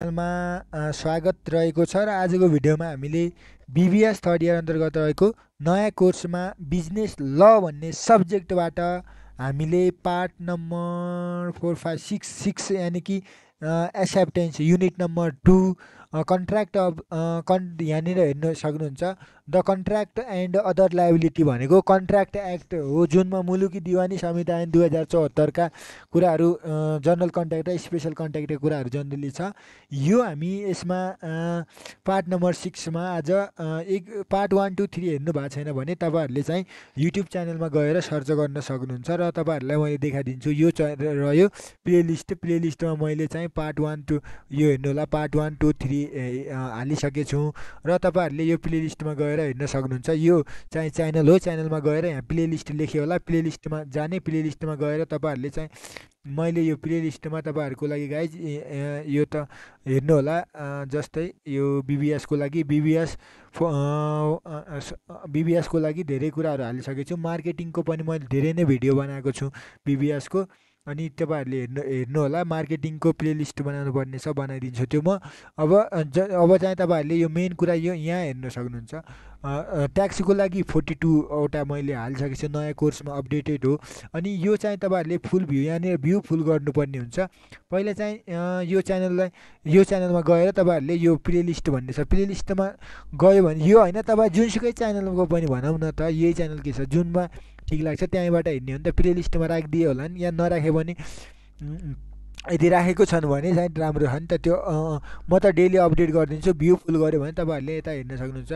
च्यानलमा स्वागत रहेको छ र आजको भिडियोमा हामीले बिबिएस थर्ड इयर अन्तर्गत रहेको नयाँ कोर्समा बिजनेस ल भन्ने सब्जेक्टबाट हामीले part number four five six six यानि कि acceptance unit number two contract कन् यहाँनिर हेर्न सक्नुहुन्छ। The contract and other liability भनेको कन्ट्र्याक्ट एक्ट हो। जुनमा मुलुकी दिवानी ऐन दुई हजार चौहत्तरका कुराहरू जनरल कन्ट्र्याक्ट र स्पेसल कन्ट्र्याक्टको कुराहरू जनरली छ। यो हामी यसमा पार्ट नम्बर सिक्समा आज एक पार्ट वान टू थ्री हेर्नु भएको छैन भने तपाईँहरूले चाहिँ युट्युब च्यानलमा गएर सर्च गर्न सक्नुहुन्छ र तपाईँहरूलाई मैले देखाइदिन्छु। यो रह्यो प्लेलिस्ट प्लेलिस्टमा मैले चाहिँ पार्ट वान टू यो हेर्नु होला। पार्ट वान टू थ्री हालिसकेको छु र तपाईँहरूले यो प्लेलिस्टमा गएर गएर हेर्न सक्नुहुन्छ। यो चाहिँ च्यानल हो। च्यानलमा गएर यहाँ प्लेलिस्ट लेख्यो होला। प्लेलिस्टमा जाने प्लेलिस्टमा गएर तपाईँहरूले चाहिँ मैले यो प्लेलिस्टमा तपाईँहरूको लागि गाइज यो त हेर्नु होला। जस्तै यो बिबिएसको लागि बिबिएस बिबिएसको लागि धेरै कुराहरू हालिसकेको छु मार्केटिङको पनि मैले धेरै नै भिडियो बनाएको छु बिबिएसको। अनि तपाईँहरूले हेर्नु हेर्नु होला मार्केटिङको प्लेलिस्ट बनाउनु पर्ने छ बनाइदिन्छु त्यो म। अब ज अब चाहिँ तपाईँहरूले यो मेन कुरा यो यहाँ हेर्न सक्नुहुन्छ। ट्याक्सीको लागि फोर्टी टूवटा मैले हालिसकेको छु नयाँ कोर्समा अपडेटेड हो। अनि यो चाहिँ तपाईँहरूले फुल भ्यू यहाँनिर भ्यू फुल गर्नुपर्ने हुन्छ। पहिला चाहिँ यो च्यानललाई यो च्यानलमा गएर तपाईँहरूले यो प्लेलिस्ट भन्ने छ। प्लेलिस्टमा गयो भने यो होइन तपाईँ जुनसुकै च्यानलको पनि भनौँ न त यही च्यानल के छ? जुनमा ठिक लाग्छ त्यहीँबाट हिँड्ने हो नि त। प्लेलिस्टमा राखिदियो होला नि। या नराख्यो भने यदि राखेको छन् भने चाहिँ राम्रो छ नि त त्यो। म त डेली अपडेट गरिदिन्छु भ्यू फुल गऱ्यो भने तपाईँहरूले यता हेर्न सक्नुहुन्छ।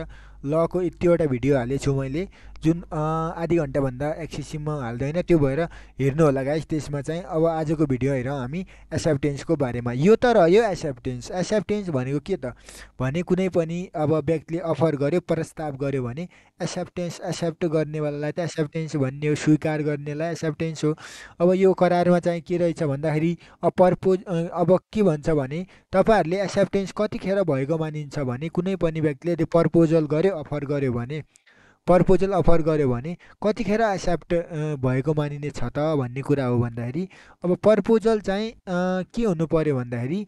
लको यतिवटा भिडियो हालेको छु मैले। जुन आधी घन्टाभन्दा एक्सेसिभमा हाल्दैन त्यो भएर हेर्नु होला गाइस त्यसमा चाहिँ अब आजको भिडियो हेरौँ हामी एसेप्टेन्सको बारेमा। यो त रह्यो एसेप्टेन्स एसेप्टेन्स भनेको के त? भने कुनै पनि अब व्यक्तिले अफर गर्यो प्रस्ताव गर्यो भने एसेप्टेन्स एक्सेप्ट गर्नेवालालाई त एसेप्टेन्स भन्ने हो स्वीकार गर्नेलाई एसेप्टेन्स हो। अब यो करारमा चाहिँ के रहेछ भन्दाखेरि पर्पोज अब के भन्छ भने तपाईँहरूले एसेप्टेन्स कतिखेर भएको मानिन्छ भने कुनै पनि व्यक्तिले पर्पोजल गर्यो अफर गर्यो भने प्रपोजल अफर गर्यो भने कतिखेर एक्सेप्ट भएको मानिने छ त भन्ने कुरा हो भन्दाखेरि अब प्रपोजल चाहिँ के हुनु पऱ्यो भन्दाखेरि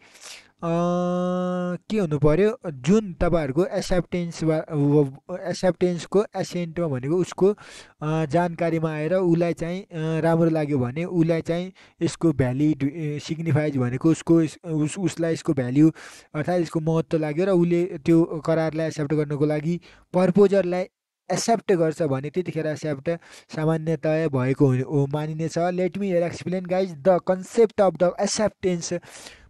के हुनु पऱ्यो जुन तपाईँहरूको एक्सेप्टेन्स वा एक्सेप्टेन्सको एसेन्टमा भनेको उसको जानकारीमा आएर उसलाई चाहिँ राम्रो लाग्यो भने उसलाई चाहिँ यसको भ्यालिड सिग्निफाइज भनेको उसको उस उसलाई यसको भ्याल्यु अर्थात् यसको महत्त्व लाग्यो र उसले त्यो करारलाई एक्सेप्ट गर्नको लागि प्रपोजरलाई एक्सेप्ट गर्छ भने त्यतिखेर एक्सेप्ट सामान्यतया भएको मानिनेछ। Let me explain guys the concept of the acceptance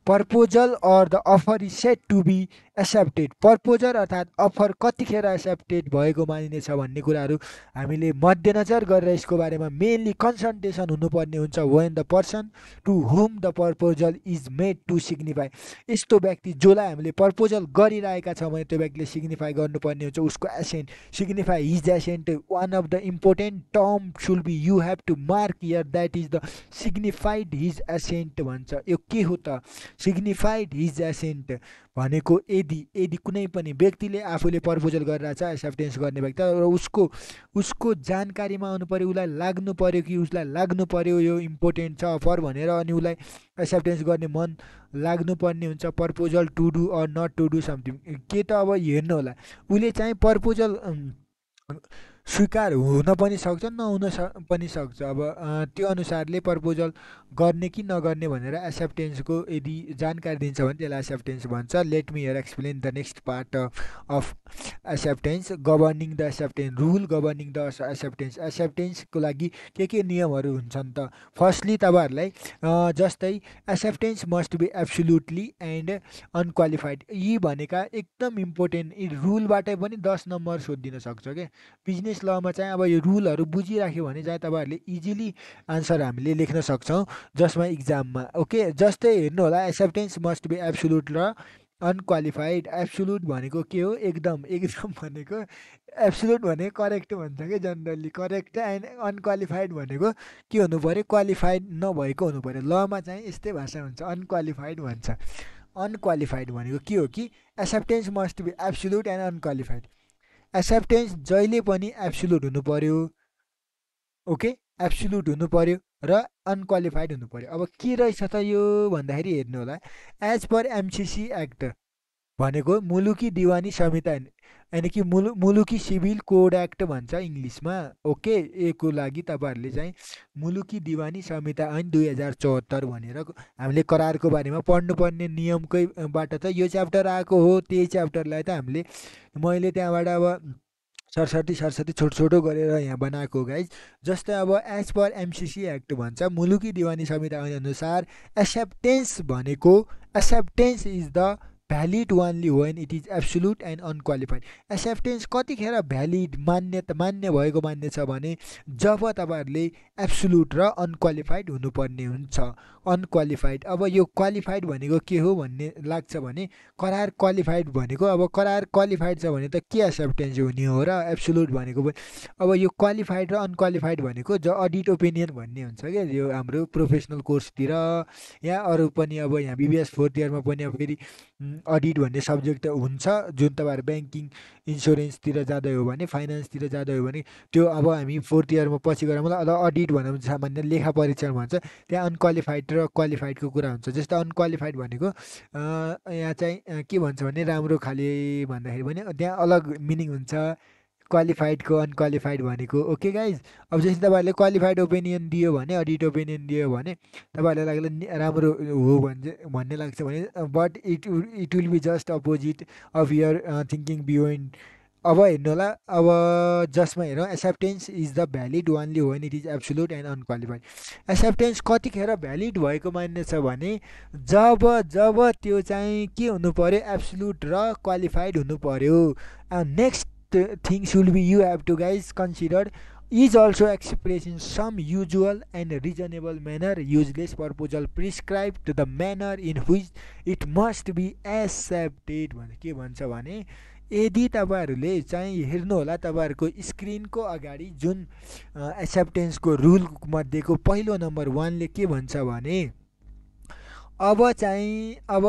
proposal or the offer is said to be accepted proposal अर्थात् अफर कतिखेर एक्सेप्टेड भएको मानिनेछ भन्ने कुराहरू हामीले मध्यनजर गरेर यसको बारेमा मेनली कन्सल्टेसन हुनुपर्ने हुन्छ when the person to whom the proposal is made to signify यस्तो व्यक्ति जसलाई हामीले प्रपोजल गरिरहेका छौँ भने त्यो व्यक्तिले सिग्निफाई गर्नुपर्ने हुन्छ। उसको assent signify his assent one of the important term should be you have to mark here that is the signified his assent भन्छ। यो के हो त? सिग्निफाइड हिज एसेन्ट भनेको यदि यदि कुनै पनि व्यक्तिले आफूले प्रपोजल गरिरहेछ एक्सेप्टेन्स गर्ने व्यक्ति र उसको उसको जानकारीमा आउनु पऱ्यो उसलाई लाग्नु पऱ्यो कि उसलाई लाग्नु पऱ्यो यो इम्पोर्टेन्ट छ अफर भनेर अनि उसलाई एक्सेप्टेन्स गर्ने मन लाग्नुपर्ने हुन्छ proposal to do or not to do something के त अब हेर्नु होला। उसले चाहिँ प्रपोजल स्वीकार हुन पनि सक्छ नहुन पनि सक्छ। अब त्यो अनुसारले प्रपोजल गर्ने कि नगर्ने भनेर एक्सेप्टेन्सको यदि जानकारी दिन्छ भने त्यसलाई एक्सेप्टेन्स भन्छ। Let me here explain the next part of acceptance governing the acceptance rule governing the acceptance एक्सेप्टेन्सको लागि के के नियमहरू हुन्छन् त? फर्स्टली तपाईँहरूलाई जस्तै acceptance must be absolutely and unqualified यी भनेका एकदम इम्पोर्टेन्ट रुलबाटै पनि दस नम्बर सोधिदिन सक्छ क्या बिजनेस बिजनेस लमा चाहिँ अब यो रुलहरू बुझिराख्यो भने चाहिँ तपाईँहरूले इजिली आन्सर हामीले लेख्न सक्छौँ जसमा इक्जाममा ओके जस्तै हेर्नु होला एक्सेप्टेन्स मस्ट बी एब्सोल्युट र अनक्वालिफाइड एब्सोल्युट भनेको के हो? एकदम एकदम भनेको एब्सोल्युट भनेको करेक्ट भन्छ कि जनरली करेक्ट एन्ड अनक्वालिफाइड भनेको के हुनु पऱ्यो? क्वालिफाइड नभएको हुनु पऱ्यो। लमा चाहिँ यस्तै भाषा हुन्छ। अनक्वालिफाइड भन्छ। अनक्वालिफाइड भनेको के हो कि acceptance must be absolute and unqualified acceptance जहिले पनि एब्सोल्युट हुनु पऱ्यो ओके एब्सोल्युट हुनु पर्यो र अनक्वालिफाइड हुनु पर्यो। अब के रहेछ त यो भन्दाखेरि हेर्नु होला। एज पर एमसिसी एक्ट भनेको मुलुकी दिवानी संहिता यानि कि मुलु मुलुकी सिभिल कोड एक्ट भन्छ इङ्ग्लिसमा। ओके एको लागि तपाईँहरूले चाहिँ मुलुकी दिवानी संहिता ऐन दुई हजार चौहत्तर भनेर हामीले करारको बारेमा पढ्नुपर्ने नियमकैबाट त यो च्याप्टर आएको हो। त्यही च्याप्टरलाई त हामीले मैले त्यहाँबाट अब सरस्वती सरस्वती छोटो छोटो गरेर यहाँ बनाएको गाइज जस्तै अब एज पर एमसिसी एक्ट भन्छ मुलुकी दिवानी संहिता अनुसार एक्सेप्टेन्स भनेको acceptance is the valid only when it is absolute and unqualified acceptance कतिखेर भ्यालिड मान्यता मान्य भएको मान्य छ भने जब तपाईँहरूले एब्सोल्युट र अनक्वालिफाइड हुनुपर्ने हुन्छ। अनक्वालिफाइड अब यो क्वालिफाइड भनेको के हो भन्ने लाग्छ भने करार क्वालिफाइड भनेको अब करार क्वालिफाइड छ भने त के एक्सेप्टेन्स हुने हो र एब्सोल्युट भनेको अब यो क्वालिफाइड र अनक्वालिफाइड भनेको ज अडिट ओपिनियन भन्ने हुन्छ क्या यो हाम्रो प्रोफेसनल कोर्सतिर या अरू पनि अब यहाँ बिबिएस फोर्थ इयरमा पनि अब फेरि अडिट भन्ने सब्जेक्ट हुन्छ जुन तपाईँहरू ब्याङ्किङ इन्सुरेन्सतिर जाँदै हो भने फाइनेन्सतिर जाँदै हो भने त्यो अब हामी फोर्थ इयरमा पछि गएर मलाई अडिट भनौँ सामान्य लेखा परीक्षण भन्छ। त्यहाँ अनक्वालिफाइड र क्वालिफाइडको कुरा हुन्छ। जस्तै अनक्वालिफाइड भनेको यहाँ चाहिँ के भन्छ भने राम्रो खाले भन्दाखेरि भने त्यहाँ अलग मिनिङ हुन्छ। क्वालिफाइडको अनक्वालिफाइड भनेको। ओके गाइज अब जस्तै तपाईँहरूले क्वालिफाइड ओपिनियन दियो भने अडिट ओपिनियन दियो भने तपाईँहरूलाई लाग्ला राम्रो हो भने भन्ने लाग्छ भने but it it will be just opposite of your thinking beyond अब हेर्नु होला अब जसमा हेरौँ acceptance is the valid only when it is absolute and unqualified acceptance कतिखेर भ्यालिड भएको मान्ने छ भने जब जब त्यो चाहिँ के हुनु पऱ्यो एब्सोल्युट र क्वालिफाइड हुनु पऱ्यो next things should be you have to guys considered is also expressed in some usual and reasonable manner useless proposal prescribed to the manner in which it must be accepted भने के भन्छ भने यदि तपाईँहरूले चाहिँ हेर्नुहोला तपाईँहरूको स्क्रिनको अगाडि जुन एक्सेप्टेन्सको रुल मध्येको पहिलो नम्बर वानले के भन्छ भने अब चाहिँ अब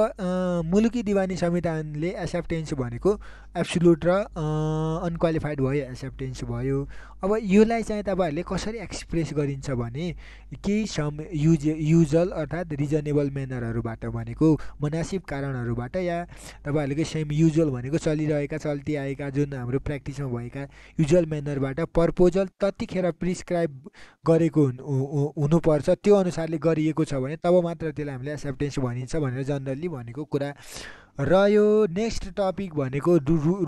मुलुकी दिवानी संविधानले एक्सेप्टेन्स भनेको एब्सोल्युट र अनक्वालिफाइड भयो एक्सेप्टेन्स भयो। अब योलाई चाहिँ तपाईँहरूले कसरी एक्सप्रेस गरिन्छ भने केही सम युज युजल अर्थात् रिजनेबल म्यानरहरूबाट भनेको मुनासिब कारणहरूबाट या तपाईँहरूले सेम युजुअल भनेको चलिरहेका चल्ती आएका जुन हाम्रो प्र्याक्टिसमा भएका युजुअल म्यानरबाट प्रपोजल ततिखेर प्रिस्क्राइब गरेको हुनुपर्छ त्यो अनुसारले गरिएको छ भने तब मात्र त्यसलाई हामीले एक्सेप्टेन्स भनिन्छ भनेर जनरली भनेको कुरा। र यो नेक्स्ट टपिक भनेको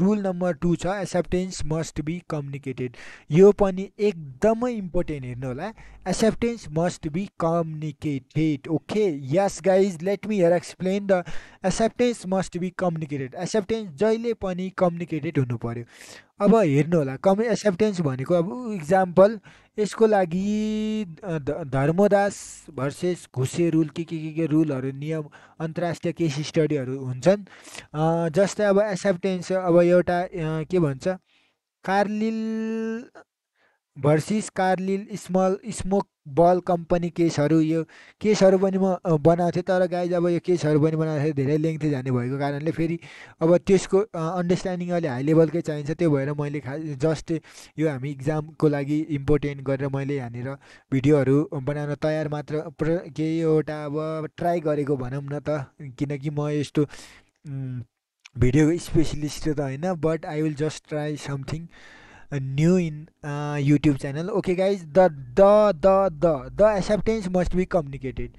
रुल नम्बर टू छ एक्सेप्टेन्स मस्ट बी कम्युनिकेटेड यो पनि एकदमै इम्पोर्टेन्ट हेर्नु होला। Acceptance must be communicated okay yes guys let me here explain the acceptance must be communicated acceptance जहिले पनि कम्युनिकेटेड हुनु पऱ्यो अब हेर्नु होला कमि एक्सेप्टेन्स भनेको अब इक्जाम्पल यसको लागि धर्मदास भर्सेस घुसे रुल के के के के रुलहरू नियम अन्तर्राष्ट्रिय केस स्टडीहरू हुन्छन्। जस्तै अब एक्सेप्टेन्स अब एउटा के भन्छ Carlill versus Carlill small smoke ball company केसहरू यो केसहरू पनि म बनाउँथेँ तर गाइज अब यो केसहरू पनि बनाउँदाखेरि धेरै लेङ्थी जाने भएको कारणले फेरि अब त्यसको अन्डरस्ट्यान्डिङ अलि हाई लेभलकै चाहिन्छ। त्यो भएर मैले खा जस्ट यो हामी इक्जामको लागि इम्पोर्टेन्ट गरेर मैले यहाँनिर भिडियोहरू बनाउन तयार मात्र प्र केही एउटा अब ट्राई गरेको भनौँ न त। किनकि म यस्तो भिडियोको स्पेसलिस्ट त होइन but I will just try something new in YouTube channel okay guys the the the the the acceptance must be communicated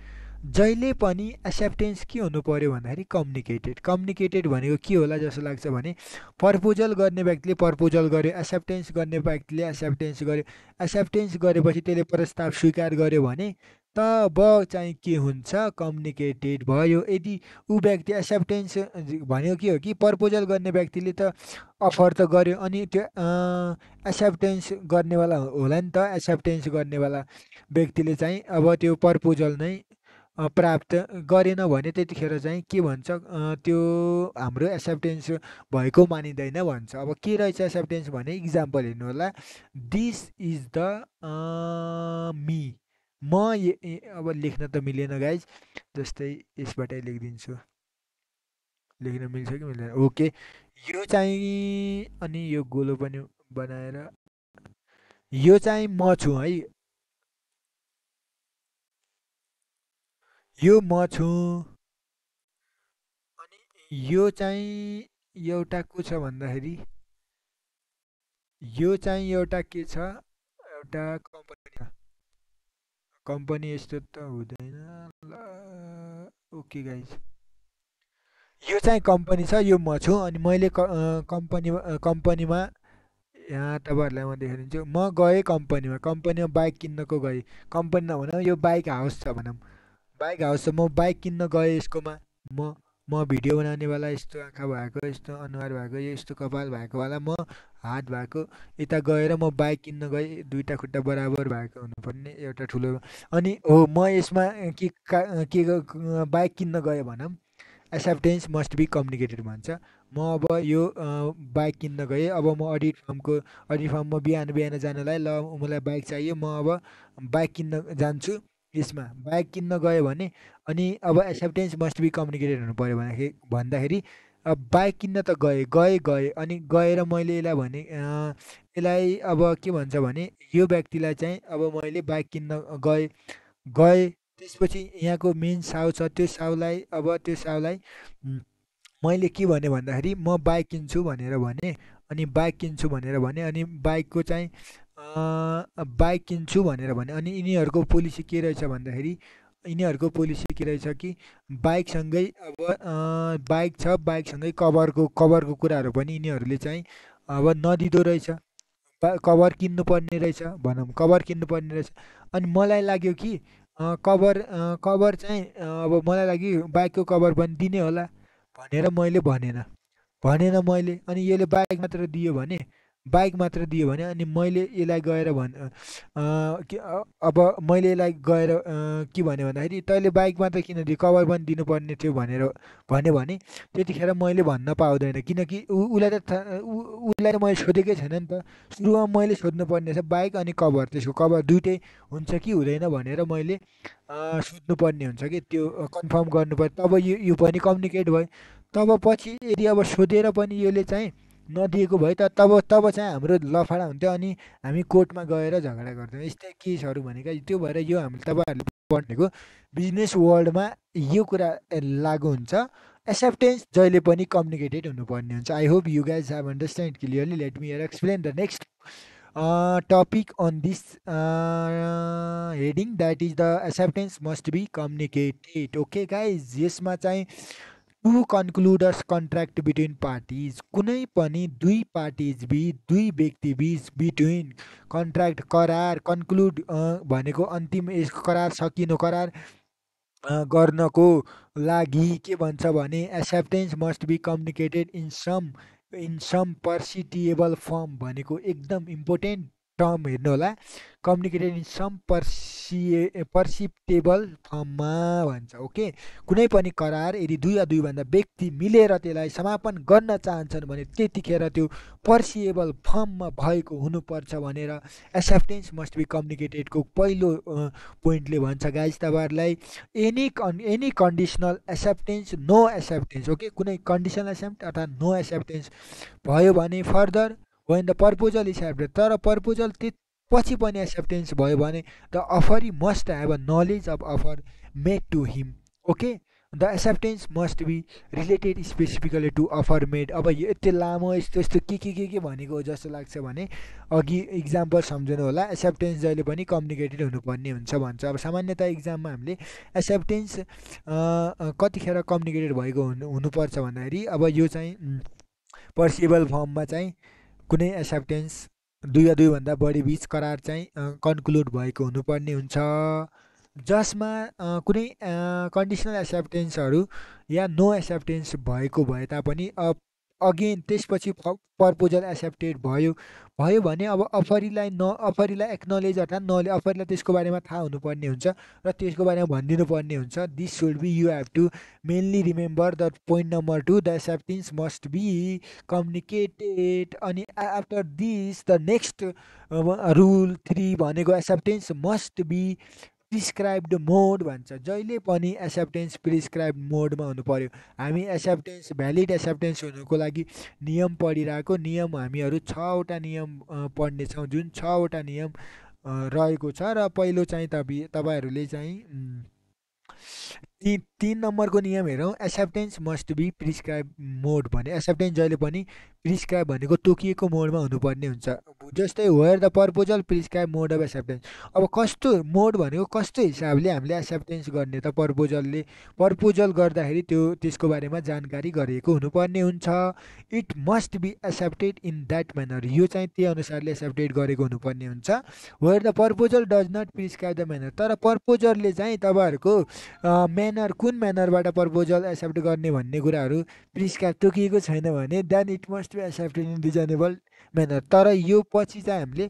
जहिले पनि एक्सेप्टेन्स के हुनु पऱ्यो भन्दाखेरि कम्युनिकेटेड कम्युनिकेटेड भनेको के होला जस्तो लाग्छ भने प्रपोजल गर्ने व्यक्तिले प्रपोजल गर्यो एक्सेप्टेन्स गर्ने व्यक्तिले एक्सेप्टेन्स गर्यो। एक्सेप्टेन्स गरेपछि त्यसले प्रस्ताव स्वीकार गर्यो भने तब चाहिँ के हुन्छ? कम्युनिकेटेड भयो। यदि ऊ व्यक्ति एक्सेप्टेन्स भनेको के हो कि प्रपोजल गर्ने व्यक्तिले त अफर त गर्यो अनि त्यो एक्सेप्टेन्स गर्नेवाला होला नि त। एक्सेप्टेन्स गर्नेवाला व्यक्तिले चाहिँ अब त्यो प्रपोजल नै प्राप्त गरेन भने त्यतिखेर चाहिँ के भन्छ? त्यो हाम्रो एक्सेप्टेन्स भएको मानिँदैन भन्छ। अब के रहेछ एक्सेप्टेन्स भने इक्जाम्पल हेर्नु होला दिस इज द मी म अब लेख्न त मिलेन गाइज जस्तै यसबाटै लेखिदिन्छु। लेख्न मिल्छ कि मिल्दैन? ओके यो चाहिँ अनि यो गोलो पनि बनाएर यो चाहिँ म छु है। यो म छु। अनि यो चाहिँ एउटा को छ भन्दाखेरि यो चाहिँ एउटा के छ? एउटा कम्पनी कम्पनी यस्तो त हुँदैन ल ओके गाइज यो चाहिँ कम्पनी छ यो म छु अनि मैले कम्पनी कम्पनीमा यहाँ तपाईँहरूलाई म देखाइदिन्छु। म गएँ कम्पनीमा कम्पनीमा बाइक किन्नको गएँ। कम्पनी नभनौँ यो बाइक हाउस छ भनौँ। बाइक हाउस छ। म बाइक किन्न गएँ यसकोमा। म म भिडियो बनाउनेवाला यस्तो आँखा भएको यस्तो अनुहार भएको यस्तो कपाल भएकोवाला म हात भएको यता गएर म बाइक किन्न गएँ दुईवटा खुट्टा बराबर भएको हुनुपर्ने एउटा ठुलो अनि हो म यसमा के के बाइक किन्न गएँ भनौँ एक्सेप्टेन्स मस्ट बी कम्युनिकेटेड भन्छ। म अब यो बाइक किन्न गएँ अब म अडिट फर्मको अडिट फर्ममा बिहान बिहान जानलाई ल मलाई बाइक चाहियो म अब बाइक किन्न जान्छु। यसमा बाइक किन्न गयो भने अनि अब एक्सेप्टेन्स मस्ट बी कम्युनिकेटेड हुनु पऱ्यो भन्दाखेरि भन्दाखेरि अब बाइक किन्न त गएँ गएँ गएँ अनि गएर मैले यसलाई भने यसलाई अब के भन्छ भने यो व्यक्तिलाई चाहिँ अब मैले बाइक किन्न गएँ गएँ। त्यसपछि यहाँको मेन साउ छ त्यो साउलाई अब त्यो साउलाई मैले के भने भन्दाखेरि म बाइक किन्छु भनेर भने अनि बाइक किन्छु भनेर भने अनि बाइकको चाहिँ बाइक किन्छु भनेर भने अनि यिनीहरूको पोलिसी के रहेछ भन्दाखेरि यिनीहरूको पोलिसी के रहेछ कि बाइकसँगै अब बाइक छ बाइकसँगै कभरको कभरको कुराहरू पनि यिनीहरूले चाहिँ अब नदिँदो रहेछ। कभर किन्नुपर्ने रहेछ भनौँ कभर किन्नुपर्ने रहेछ। अनि मलाई लाग्यो कि कभर कभर चाहिँ अब मलाई लागि बाइकको कभर पनि दिने होला भनेर मैले भनेन। भनेन मैले। अनि यसले बाइक मात्र दियो भने बाइक मात्र दियो भने अनि मैले यसलाई गएर भन् अब मैले यसलाई गएर के भने भन्दाखेरि तैँले बाइक मात्र किन दियो? कभर पनि दिनुपर्ने थियो भनेर भन्यो भने त्यतिखेर मैले भन्न पाउँदैन। किनकि उसलाई त उसलाई त मैले सोधेकै छैन नि त। सुरुमा मैले सोध्नुपर्ने छ बाइक अनि कभर त्यसको कभर दुइटै हुन्छ कि हुँदैन भनेर मैले सोध्नुपर्ने हुन्छ कि त्यो कन्फर्म गर्नुपर्छ तब यो यो पनि कम्युनिकेट भयो। तब पछि यदि अब सोधेर पनि यसले चाहिँ नदिएको भए त तब तब चाहिँ हाम्रो लफाडा हुन्थ्यो अनि हामी कोर्टमा गएर झगडा गर्थ्यौँ। यस्तै केसहरू भनेको त्यो भएर यो हामीले तपाईँहरूले पढ्नेको बिजनेस वर्ल्डमा यो कुरा लागु हुन्छ। एक्सेप्टेन्स जहिले पनि कम्युनिकेटेड हुनुपर्ने हुन्छ। I hope you guys have understand clearly let me explain the next topic on this heading that is the acceptance must be communicated okay guys यसमा चाहिँ to concluders contract between parties कुनै पनि दुई parties बिच दुई व्यक्ति बिच between contract करार कन्क्लुड भनेको अन्तिम यसको करार सकिनु करार गर्नको लागि के भन्छ भने acceptance must be communicated in some in some perceptible form भनेको एकदम इम्पोर्टेन्ट टर्म हेर्नु होला। कम्युनिकेटेड इन सम पर्सिए पर्सिप्टेबल फर्ममा भन्छ ओके? कुनै पनि करार यदि दुई या दुईभन्दा व्यक्ति मिलेर त्यसलाई समापन गर्न चाहन्छन् भने त्यतिखेर त्यो पर्सिएबल फर्ममा भएको हुनुपर्छ भनेर एक्सेप्टेन्स मस्ट बी कम्युनिकेटेडको पहिलो पोइन्टले भन्छ। गाइज तपाईँहरूलाई एनी कन् any conditional acceptance no acceptance okay? कुनै कन्डिसनल एक्सेप्ट अर्थात् नो एक्सेप्टेन्स भयो भने further when the proposal is accepted तर प्रपोजल त्यो पछि पनि एक्सेप्टेन्स भयो भने the offer must have a knowledge of offer made to him okay? The acceptance must be related specifically to offer made. अब यो यति लामो यस्तो यस्तो के के के के भनेको जस्तो लाग्छ भने अघि इक्जाम्पल सम्झनु होला। एक्सेप्टेन्स जहिले पनि कम्युनिकेटेड हुनुपर्ने हुन्छ भन्छ। अब सामान्यतः इक्जाममा हामीले एक्सेप्टेन्स कतिखेर कम्युनिकेटेड भएको हुनु हुनुपर्छ भन्दाखेरि अब यो चाहिँ पर्सिबल फर्ममा चाहिँ कुनै एक्सेप्टेन्स दुई वा दुईभन्दा बढी बिच करार चाहिँ कन्क्लुड भएको हुनुपर्ने हुन्छ। जसमा कुनै कन्डिसनल एक्सेप्टेन्सहरू या नो एक्सेप्टेन्स भएको भए तापनि अगेन त्यसपछि प्रपोजल एक्सेप्टेड भयो। भयो भने अब अफरीलाई न अफरीलाई एक्नोलेज अर्थात् नले अफरीलाई त्यसको बारेमा थाहा हुनुपर्ने हुन्छ र त्यसको बारेमा भनिदिनु पर्ने हुन्छ। This should be you have to mainly remember the point number two the acceptance must be communicated अनि after this the next rule three भनेको acceptance must be prescribed mode भन्छ। जहिले पनि एक्सेप्टेन्स प्रिस्क्राइब मोडमा हुनु पऱ्यो हामी एक्सेप्टेन्स भ्यालिड एक्सेप्टेन्स हुनुको लागि नियम पढिरहेको नियम हामीहरू छवटा नियम पढ्नेछौँ। जुन छवटा नियम रहेको छ र पहिलो चाहिँ तपाईँ तपाईँहरूले चाहिँ ती तिन नम्बरको नियम हेरौँ। Acceptance must be prescribe mode भने एक्सेप्टेन्स जहिले पनि प्रिस्क्राइब भनेको तोकिएको मोडमा हुनुपर्ने हुन्छ। जस्तै where the proposal prescribe mode of acceptance अब कस्तो मोड भनेको कस्तो हिसाबले हामीले एक्सेप्टेन्स गर्ने त पर्पोजलले पर्पोजल गर्दाखेरि त्यो त्यसको बारेमा जानकारी गरिएको हुनुपर्ने हुन्छ। It must be accepted in that manner यो चाहिँ त्यही अनुसारले एक्सेप्टेड गरेको हुनुपर्ने हुन्छ। Where the proposal does not prescribe the manner तर पर्पोजलले चाहिँ तपाईँहरूको म्यानर कुन म्यानरबाट प्रपोजल एक्सेप्ट गर्ने भन्ने कुराहरू प्रिस्क्राइब तोकिएको छैन भने then it must be accept in reasonable manner तर यो पछि चाहिँ हामीले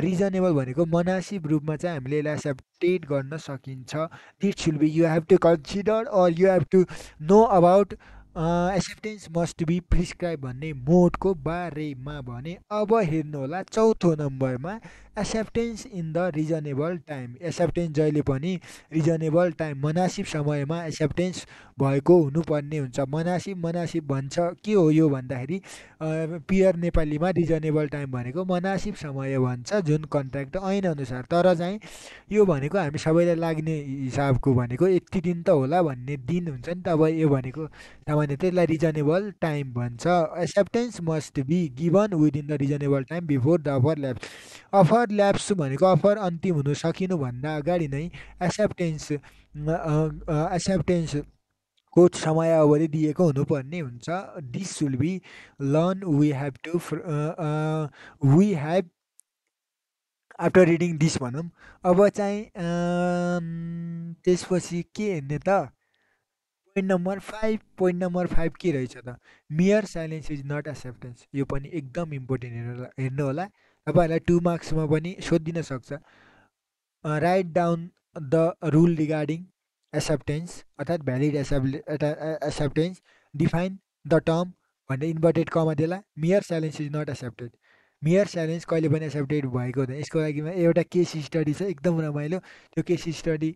रिजनेबल भनेको मनासिब रूपमा चाहिँ हामीले यसलाई एक्सेप्टेड गर्न सकिन्छ. That should be you have to consider or you have to know about acceptance must be prescribe भन्ने मोडको बारेमा भने अब हेर्नुहोला चौथो नम्बरमा acceptance in the reasonable time acceptance जहिले पनि रिजनेबल टाइम मनासिब समयमा एक्सेप्टेन्स भएको हुनुपर्ने हुन्छ। मनासिब मनासिब भन्छ के हो यो भन्दाखेरि पियर नेपालीमा रिजनेबल टाइम भनेको मनासिब समय भन्छ जुन कन्ट्र्याक्ट ऐनअनुसार तर चाहिँ यो भनेको हामी सबैलाई लाग्ने हिसाबको भनेको यति दिन त होला भन्ने दिन हुन्छ नि त। अब यो भनेको सामान्य त्यसलाई रिजनेबल टाइम भन्छ। Acceptance must be given within the reasonable time before the offer lapse offer lapse भनेको अफर अन्तिम हुनु सकिनुभन्दा अगाडि नै एक्सेप्टेन्स एक्सेप्टेन्स को समय अवधि दिएको हुनुपर्ने हुन्छ। This should be learn we have to we have after reading this भनौँ। अब चाहिँ त्यसपछि के हेर्ने त? Point number five point number five के रहेछ त? Mere silence is not acceptance यो पनि एकदम इम्पोर्टेन्ट हेर्नु होला। तपाईँहरूलाई टु मार्क्समा पनि सोधिदिन सक्छ। Write down the rule regarding acceptance अर्थात् valid accept acceptance define the term भनेर इन्भर्टेड कमा देला mere silence is not accepted mere silence कहिले पनि एक्सेप्टेड भएको हुँदैन। यसको लागि एउटा केस स्टडी छ। एकदम रमाइलो। त्यो केस स्टडी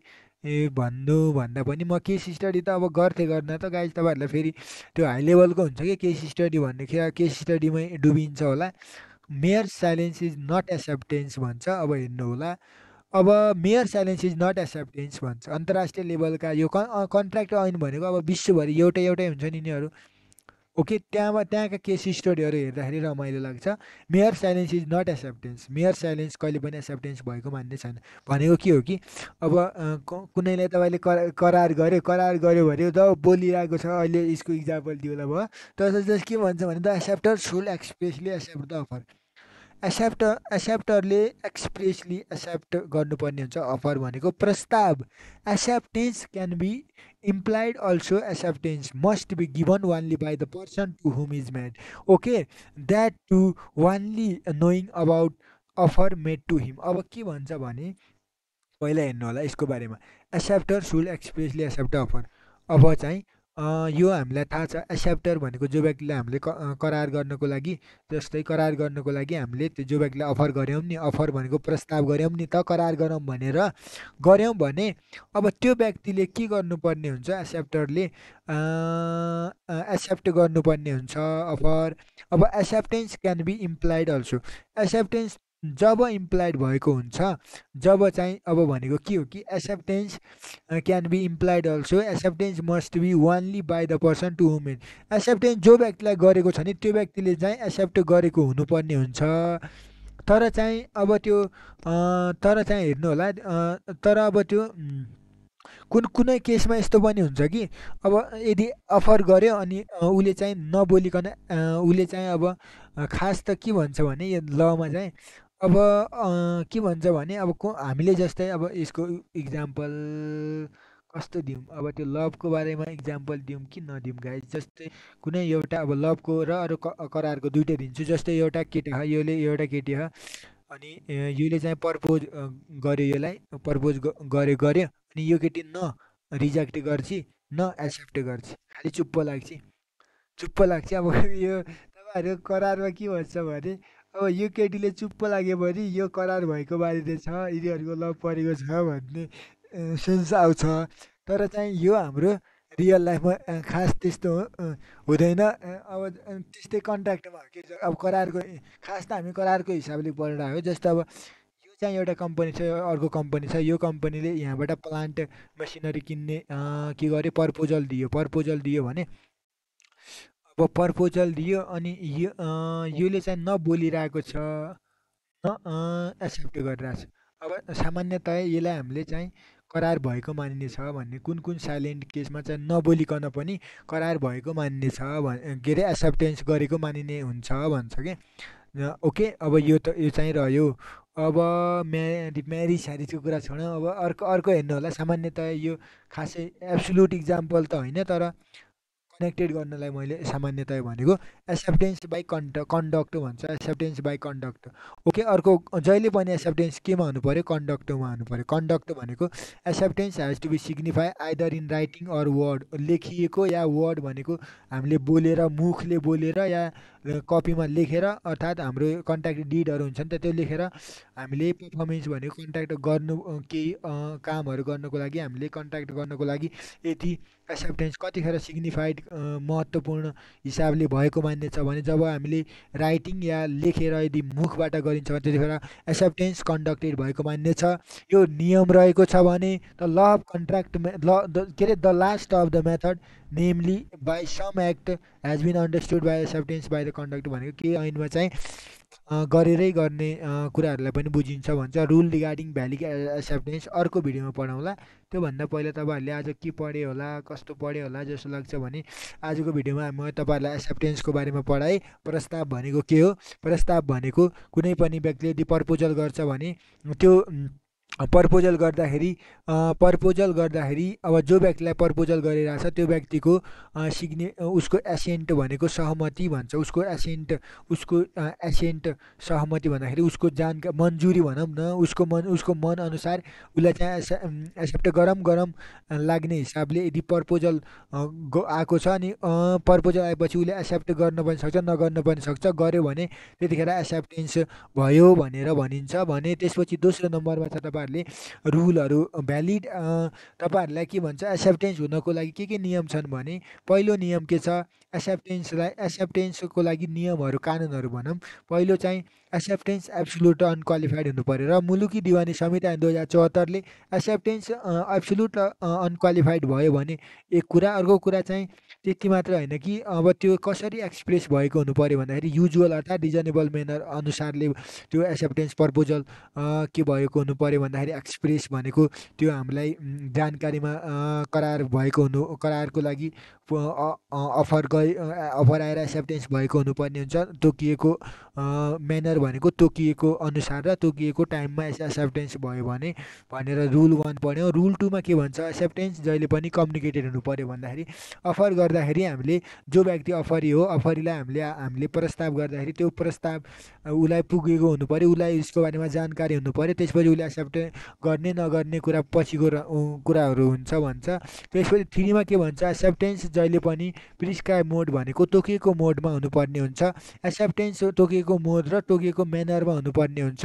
ए भन्नुभन्दा पनि म केस स्टडी त अब गर्थेँ गर्न त गाइज तपाईँहरूलाई फेरि त्यो हाई लेभलको हुन्छ कि केस स्टडी भन्ने। केस स्टडीमै डुबिन्छ होला। Mere silence is not acceptance भन्छ अब हेर्नु होला। अब mere silence is not acceptance भन्छ। अन्तर्राष्ट्रिय लेभलका यो कन्ट्र्याक्ट ऐन भनेको अब विश्वभरि एउटै एउटै हुन्छ नि यिनीहरू। ओके त्यहाँमा त्यहाँका केस स्टडीहरू हेर्दाखेरि रमाइलो लाग्छ। Mere silence is not acceptance mere silence कहिले पनि एक्सेप्टेन्स भएको मान्ने छैन। भनेको के हो कि अब कुनैलाई तपाईँले करार गर्यो करार गर्यो भने त बोलिरहेको छ अहिले यसको इक्जाम्पल दिउँला भयो। तर जस्ट के भन्छ भने the acceptor should expressly accept the offer accept एक्सेप्टरले expressly accept गर्नुपर्ने हुन्छ अफर भनेको प्रस्ताव. Acceptance can be implied also acceptance must be given only by the person to whom is made okay that to only knowing about offer made to him अब के भन्छ भने पहिला हेर्नु होला यसको बारेमा. Acceptor should expressly accept offer अब चाहिँ यो हामीलाई थाहा छ एक्सेप्टर भनेको जो व्यक्तिले हामीले करार गर्नको लागि जस्तै करार गर्नको लागि हामीले त्यो जो व्यक्तिलाई अफर गऱ्यौँ नि अफर भनेको प्रस्ताव गऱ्यौँ नि त करार गरौँ भनेर गऱ्यौँ भने अब त्यो व्यक्तिले के गर्नुपर्ने हुन्छ एक्सेप्टरले एक्सेप्ट गर्नुपर्ने हुन्छ अफर। अब acceptance can be implied also. Acceptance job implied भएको हुन्छ जब चाहिँ अब भनेको के हो कि acceptance can be implied also acceptance must be only by the person to whom acceptance जो व्यक्तिलाई गरेको छ नि त्यो व्यक्तिले चाहिँ एक्सेप्ट गरेको हुनुपर्ने हुन्छ। तर चाहिँ अब त्यो तर चाहिँ हेर्नु होला तर अब त्यो कुन कुनै केसमा यस्तो पनि हुन्छ कि अब यदि अफर गर्यो अनि उसले चाहिँ नबोलिकन उसले चाहिँ अब खास त के भन्छ भने यो लमा चाहिँ अब के भन्छ भने अब को हामीले जस्तै अब यसको इक्जाम्पल कस्तो दिउँ अब त्यो लभको बारेमा इक्जाम्पल दिउँ कि नदिउँ गाइज जस्तै कुनै एउटा अब लभको र अरू करारको दुइटै दिन्छु। जस्तै एउटा केटा छ योले एउटा केटी छ अनि योले चाहिँ प्रपोज गर्यो यसलाई प्रपोज गर्यो गर्यो अनि यो केटी न रिजेक्ट गर्छ न एक्सेप्ट गर्छ खालि चुप्प लाग्छ। चुप्प लाग्छ। अब यो तपाईँहरू करारमा के भन्छ भने अब यो केटीले चुप्प लाग्यो भने यो करार भएको बारे छ यिनीहरूको लभ परेको छ भन्ने सेन्स आउँछ। तर चाहिँ यो हाम्रो रियल लाइफमा खास त्यस्तो हुँदैन। अब त्यस्तै कन्ट्याक्टमा अब करारको खास त हामी करारको हिसाबले पढेर आयो जस्तो अब चाहिँ एउटा कम्पनी छ अर्को कम्पनी छ। यो कम्पनीले यहाँबाट प्लान्ट मेसिनरी किन्ने के गर्यो प्रपोजल दियो। प्रपोजल दियो भने प्रपोजल दियो अनि योले चाहिँ नबोलिरहेको छ। न एक्सेप्ट गरिरहेको छ अब सामान्यतया यसलाई हामीले चाहिँ करार भएको मानिनेछ भन्ने कुन कुन साइलेन्ट केसमा चाहिँ नबोलिकन पनि करार भएको मानिनेछ भन् के अरे एक्सेप्टेन्स गरेको मानिने हुन्छ भन्छ कि? ओके अब यो त यो चाहिँ रह्यो। अब म्या म्यारिज स्यारिजको कुरा छोड। अब अर्को अर्को हेर्नु होला। सामान्यतया यो खासै एब्सोल्युट इक्जाम्पल त होइन तर कनेक्टेड गर्नलाई मैले सामान्यतया भनेको एक्सेप्टेन्स बाई कन्ड कन्डक्ट भन्छ एक्सेप्टेन्स बाई कन्डक्ट ओके अर्को जहिले पनि एक्सेप्टेन्स केमा हुनु पऱ्यो कन्डक्टमा हुनु पऱ्यो कन्डक्ट भनेको acceptance has to be signify either in writing or word लेखिएको या वर्ड भनेको हामीले बोलेर मुखले बोलेर या कपीमा लेखेर अर्थात् हाम्रो कन्ट्याक्ट डिडहरू हुन्छ नि त त्यो लेखेर हामीले पर्फर्मेन्स भनेको कन्ट्याक्ट गर्नु केही कामहरू गर्नको लागि हामीले कन्ट्याक्ट गर्नको लागि यति एक्सेप्टेन्स कतिखेर सिग्निफाइड महत्त्वपूर्ण हिसाबले भएको मान्ने छ भने जब हामीले राइटिङ या लेखेर यदि मुखबाट गरिन्छ भने त्यतिखेर एक्सेप्टेन्स कन्डक्टेड भएको मान्ने छ। यो नियम रहेको छ भने द ल अफ कन्ट्र्याक्ट ल के are the last of the method namely by some act has been understood by acceptance by the conduct भनेको के ऐनमा चाहिँ गरेरै गर्ने कुराहरूलाई पनि बुझिन्छ भन्छ। रुल रिगार्डिङ भ्यालिक एक्सेप्टेन्स अर्को भिडियोमा पढाउँला। त्योभन्दा पहिला तपाईँहरूले आज के पढ्यो होला कस्तो पढ्यो होला जस्तो लाग्छ भने आजको भिडियोमा म तपाईँहरूलाई एक्सेप्टेन्सको बारेमा पढाएँ। प्रस्ताव भनेको के हो? प्रस्ताव भनेको कुनै पनि व्यक्तिले प्रपोजल गर्छ भने त्यो प्रपोजल गर्दाखेरि प्रपोजल गर्दाखेरि अब जो व्यक्तिलाई प्रपोजल गरिरहेछ त्यो व्यक्तिको सिग्ने उसको एसेन्ट भनेको सहमति भन्छ। उसको एसेन्ट उसको एसेन्ट सहमति भन्दाखेरि उसको जानका मन्जुरी भनौँ न उसको मन उसको मनअनुसार उसलाई चाहिँ एक्सेप्ट गरौँ गरौँ लाग्ने हिसाबले यदि प्रपोजल आएको छ अनि प्रपोजल आएपछि उसले एक्सेप्ट गर्न पनि सक्छ नगर्न पनि सक्छ गऱ्यो भने त्यतिखेर एक्सेप्टेन्स भयो भनेर भनिन्छ। भने त्यसपछि दोस्रो नम्बरमा छ तपाईँ तपाईँहरूले रुलहरू भ्यालिड तपाईँहरूलाई के भन्छ एक्सेप्टेन्स हुनको लागि के के नियम छन् भने पहिलो नियम के छ? एक्सेप्टेन्सलाई एक्सेप्टेन्सको लागि नियमहरू कानुनहरू भनौँ। पहिलो चाहिँ एक्सेप्टेन्स एब्सोल्युट अनक्वालिफाइड हुनु पऱ्यो र मुलुकी दिवानी संहिता दुई हजार चौहत्तरले एक्सेप्टेन्स एब्सोल्युट अनक्वालिफाइड भयो भने एक कुरा अर्को कुरा चाहिँ त्यति मात्र होइन कि अब त्यो कसरी एक्सप्रेस भएको हुनु पऱ्यो भन्दाखेरि युजुअल अर्थात् रिजनेबल मेनर अनुसारले त्यो एक्सेप्टेन्स प्रपोजल के भएको हुनु पऱ्यो भन्दाखेरि एक्सप्रेस भनेको त्यो हामीलाई जानकारीमा करार भएको हुनु करारको लागि अफर गए अफर आएर एक्सेप्टेन्स भएको हुनुपर्ने हुन्छ। तोकिएको म्यानर भनेको तोकिएको अनुसार र तोकिएको टाइममा एक्सेप्टेन्स भयो भने भनेर रुल वान पढ्यौँ। रुल टूमा के भन्छ? एक्सेप्टेन्स जहिले पनि कम्युनिकेटेड हुनु पऱ्यो भन्दाखेरि अफर गर्दाखेरि हामीले जो व्यक्ति अफरी हो अफरीलाई हामीले हामीले प्रस्ताव गर्दाखेरि त्यो प्रस्ताव उसलाई पुगेको हुनु पऱ्यो उसलाई यसको बारेमा जानकारी हुनु पऱ्यो त्यसपछि उसले एक्सेप्ट गर्ने नगर्ने कुरा पछिको कुराहरू हुन्छ भन्छ। त्यसपछि थ्रीमा के भन्छ एक्सेप्टेन्स जहिले पनि प्रिस्क्राइब मोड भनेको तोकिएको मोडमा हुनुपर्ने हुन्छ। एक्सेप्टेन्स तोकिएको मोड र तोकिएको म्यानरमा हुनुपर्ने हुन्छ।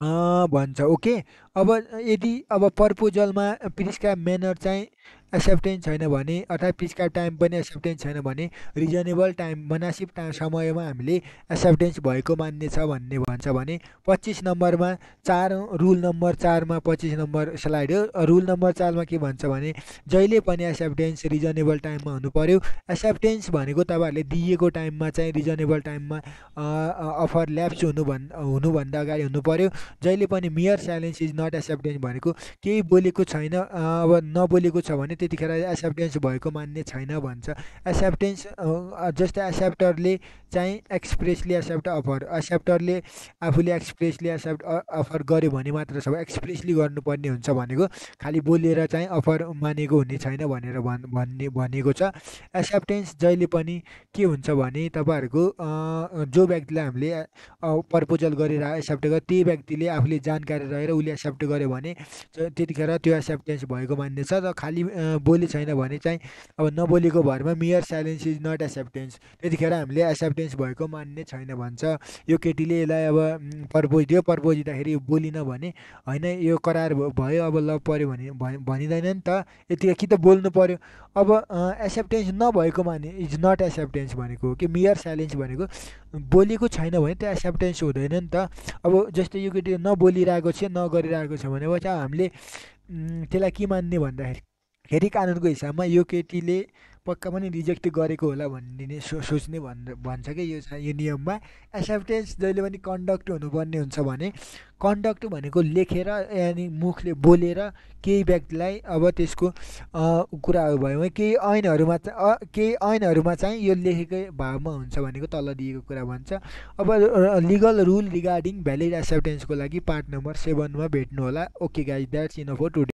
भन्छ ओके? अब यदि अब प्रपोजलमा प्रिस्क्राइब म्यानर चाहिँ एक्सेप्टेन्स छैन भने अर्थात् प्रिस्क्राइब टाइम पनि एक्सेप्टेन्स छैन भने रिजनेबल टाइम मुनासिब टाइम समयमा हामीले एक्सेप्टेन्स भएको मान्ने छ भन्ने भन्छ भने पच्चिस नम्बरमा चार रुल नम्बर चारमा पच्चिस नम्बर स्लाइड हो। रुल नम्बर चारमा के भन्छ भने जहिले पनि एक्सेप्टेन्स रिजनेबल टाइममा हुनु पऱ्यो एक्सेप्टेन्स भनेको तपाईँहरूले दिएको टाइममा चाहिँ रिजनेबल टाइममा अफर ल्याप्स हुनु भन् हुनुभन्दा अगाडि हुनु पऱ्यो जहिले पनि mere silence is not acceptance भनेको केही बोलेको छैन अब नबोलेको छ भने त्यतिखेर एक्सेप्टेन्स भएको मान्ने छैन भन्छ। एक्सेप्टेन्स जस्तै एक्सेप्टरले चाहिँ एक्सप्रेसली एक्सेप्ट अफर एक्सेप्टरले आफूले एक्सप्रेसली एक्सेप्ट अफर गर्यो भने मात्र सब एक्सप्रेसली गर्नुपर्ने हुन्छ भनेको। खालि बोलेर चाहिँ अफर मानेको हुने छैन भनेर भन् भन्ने भनेको छ। एक्सेप्टेन्स जहिले पनि के हुन्छ भने तपाईँहरूको जो व्यक्तिलाई हामीले प्रपोजल गरेर एक्सेप्ट गर्यो त्यही व्यक्तिले आफूले जानकारी रहेर उसले एक्सेप्ट गर्यो भने त्यतिखेर त्यो एक्सेप्टेन्स भएको मान्ने छ। र खालि बोली छैन भने चाहिँ अब नबोलीको भरमा mere silence is not acceptance त्यतिखेर हामीले एक्सेप्टेन्स भएको मान्ने छैन भन्छ। यो केटीले यसलाई अब प्रपोज दियो प्रपोज दिँदाखेरि बोलिन भने होइन यो करार भयो अब लभ पऱ्यो भने भनिँदैन नि त। यति कि त बोल्नु पऱ्यो अब एक्सेप्टेन्स नभएको माने इज नट एक्सेप्टेन्स भनेको कि मियर साइलेन्स भनेको। बोलेको छैन भने त्यो एक्सेप्टेन्स हुँदैन नि त। अब जस्तै यो केटी नबोलिरहेको छ नगरिरहेको छ भने चाहिँ हामीले त्यसलाई के मान्ने भन्दाखेरि फेरि कानुनको हिसाबमा यो केटीले पक्का पनि रिजेक्ट गरेको होला भन्ने सो सोच्ने भन् भन्छ कि यो यो नियममा। एक्सेप्टेन्स जहिले पनि कन्डक्ट हुनुपर्ने हुन्छ भने कन्डक्ट भनेको लेखेर यानि मुखले बोलेर केही व्यक्तिलाई अब त्यसको कुराहरू भयो केही ऐनहरूमा केही ऐनहरूमा चाहिँ यो लेखेकै भावमा हुन्छ भनेको तल दिएको कुरा भन्छ। अब लिगल रुल रिगार्डिङ भ्यालिड एक्सेप्टेन्सको लागि पार्ट नम्बर सेभेनमा भेट्नु होला। Okay guys that's it for today